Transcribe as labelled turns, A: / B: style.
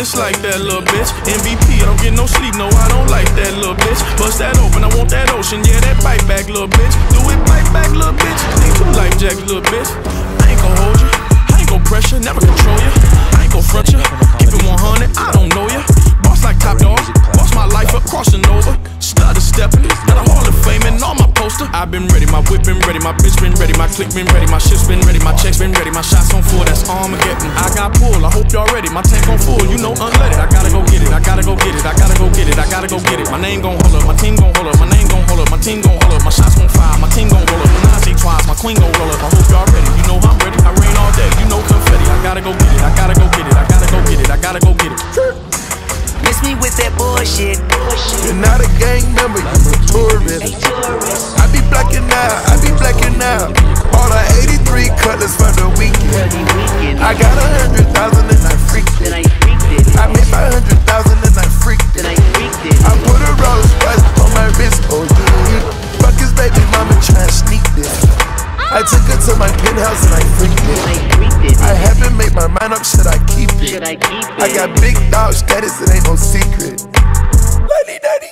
A: miss like that little bitch. MVP, I don't get no sleep, no, I don't like that little bitch. Bust that open, I want that ocean, yeah, that bite back, little bitch. Do it, bite back, little bitch. Think you life Jack, little bitch. I ain't gon' hold you, I ain't gon' pressure, never control you. I ain't gon' front you, keep it 100, I don't know you. Boss like top dog, boss my life up, crossing over. Stutter stepping, got a Hall of Fame and all my poster. I've been ready click been ready, my shit's been ready, my checks been ready, my shots on full, that's Armageddon. I got pull, I hope y'all ready, my tank on full, you know unleaded. I gotta go get it, I gotta go get it, I gotta go get it, I gotta go get it. My name gon' hold up, my team gon' hold up, my name gon' hold up, my team gon' hold up, my shots gon' fire, my team gon' roll up, my Nazi twice, my queen gon' roll up. I hope y'all ready, you know I'm ready. I rain all day, you know confetti. I gotta go get it, I gotta go get it, I gotta go get it, I gotta go get it.
B: Miss me with that bullshit.
C: You're not a gang member, you're a tourist. I be it. I took her to my penthouse and I freaked it. I haven't made my mind up, should I keep it? I got big dogs, status, it ain't no secret. Lenny, Lenny,